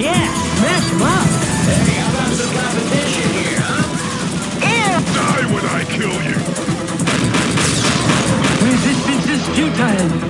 Yeah, smash him up. Hey, how about some competition here, huh? Yeah. Die when I kill you. Resistance is futile.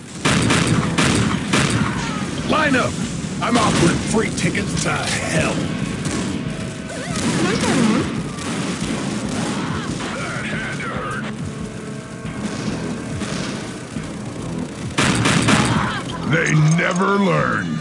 Line up. I'm offering free tickets to hell. They never learn.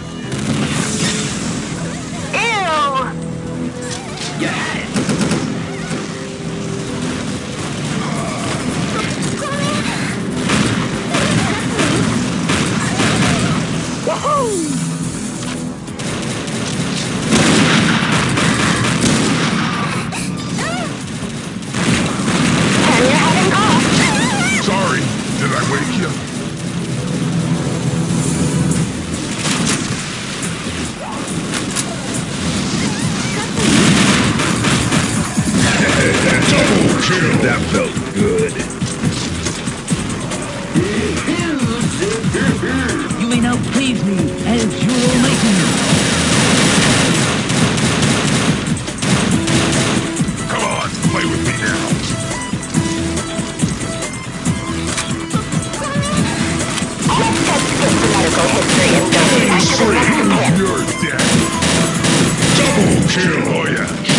That felt good. You may now please me as your almighty. Come on, play with me now. Let's just medical history and go right to the next. You're dead. Double kill. Oh yeah,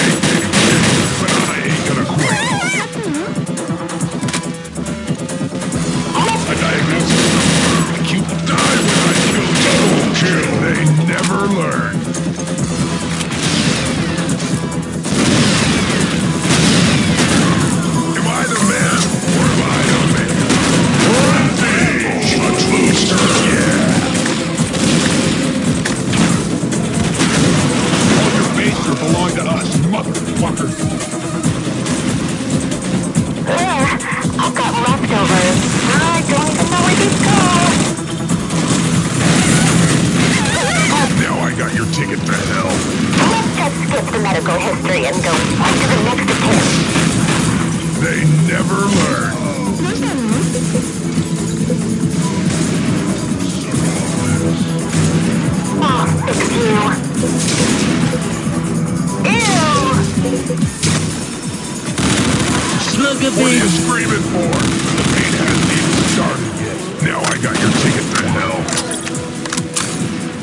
Slug a What are you screaming for? The pain hasn't even started yet. Now I got your ticket to hell.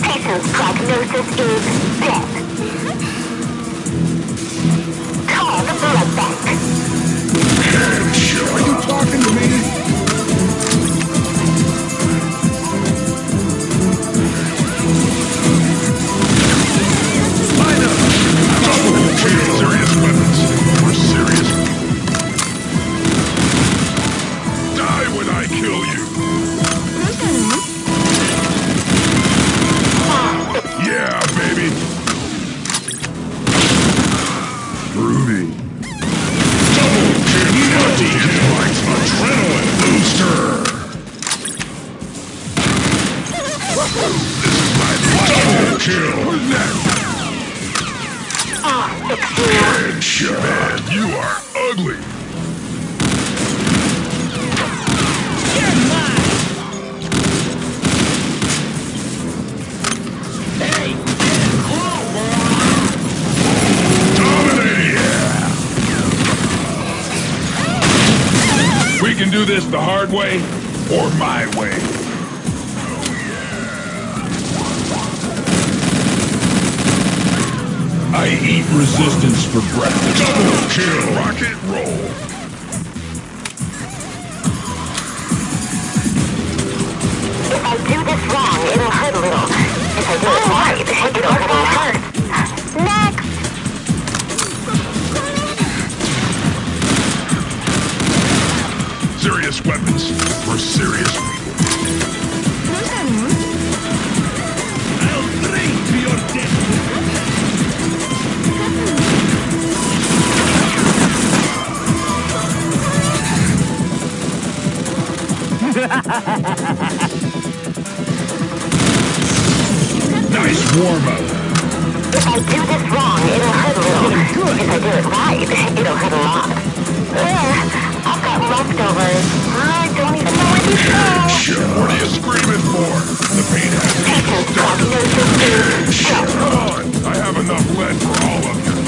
Patient's prognosis is can do this the hard way or my way. I eat resistance for breakfast. Double kill! Rocket roll! If I do this wrong, it'll hurt a little. If I do it right, it'll hurt my heart. Nice warm-up. If I do this wrong, it'll hurt a little. Good. If I do it right, it'll hurt a lot. Ugh, I've got leftovers. I don't even know where to do. Sure, what are you screaming for? The pain has to be stopped. Come on, I have enough lead for all of you.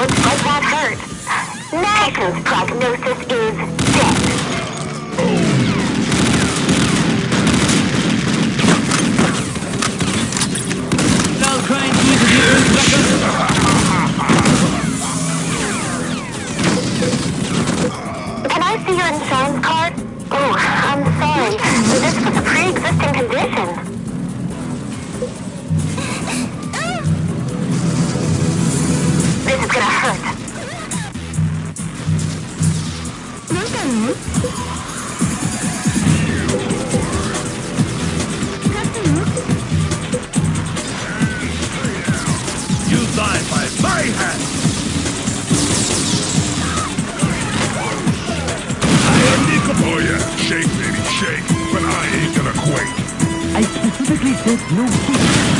Looks like hurt. Prognosis is Big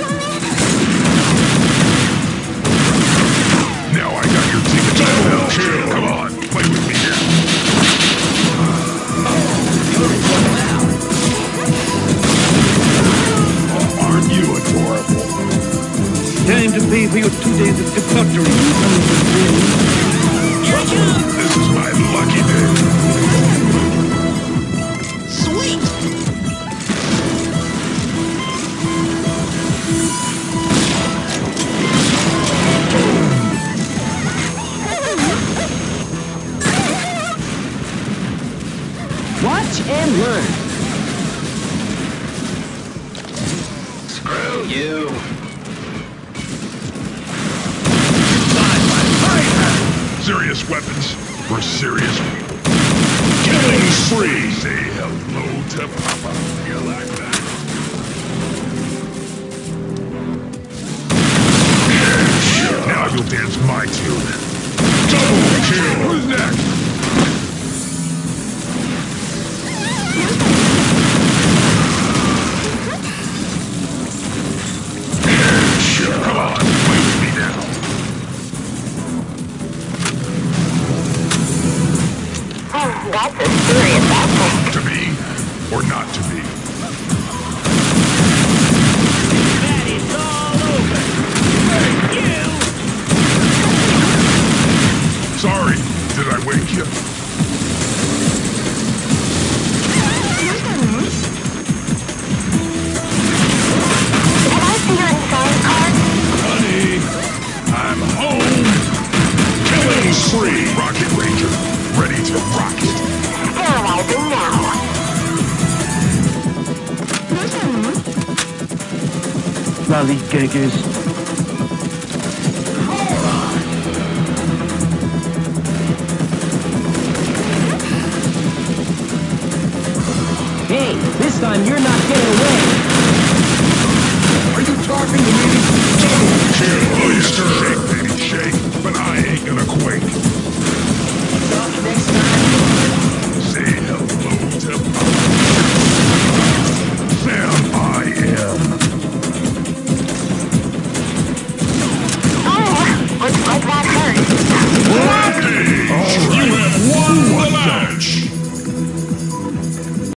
perfunctory for serious. Killing spree! Say hello to Papa. You like that? Headshot. Now you'll dance my tune. Double kill! Who's next? That's a serious outbreak. To be or not to be? That is all over. You. Sorry, did I wake you? Lollygaggers. Hey,